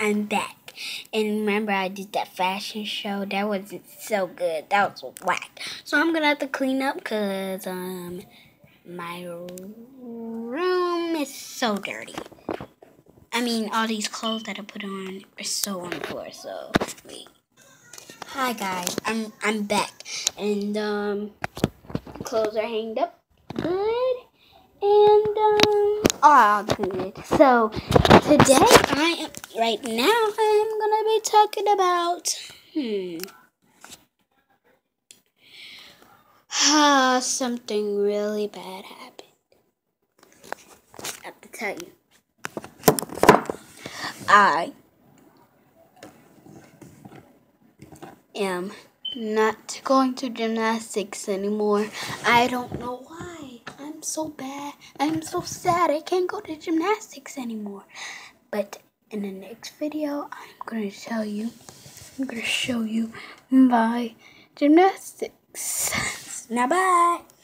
I'm back. And remember I did that fashion show? That wasn't so good. That was whack. So I'm gonna have to clean up because um my room is so dirty. I mean all these clothes that I put on are so on the floor, so wait. Hi guys, I'm I'm back. And um clothes are hanged up good and um all good. So today I am right now I'm gonna be talking about hmm ah something really bad happened. I have to tell you. I am not going to gymnastics anymore. I don't know why. So bad. I'm so sad. I can't go to gymnastics anymore. But in the next video, I'm going to tell you, I'm going to show you my gymnastics. now, bye.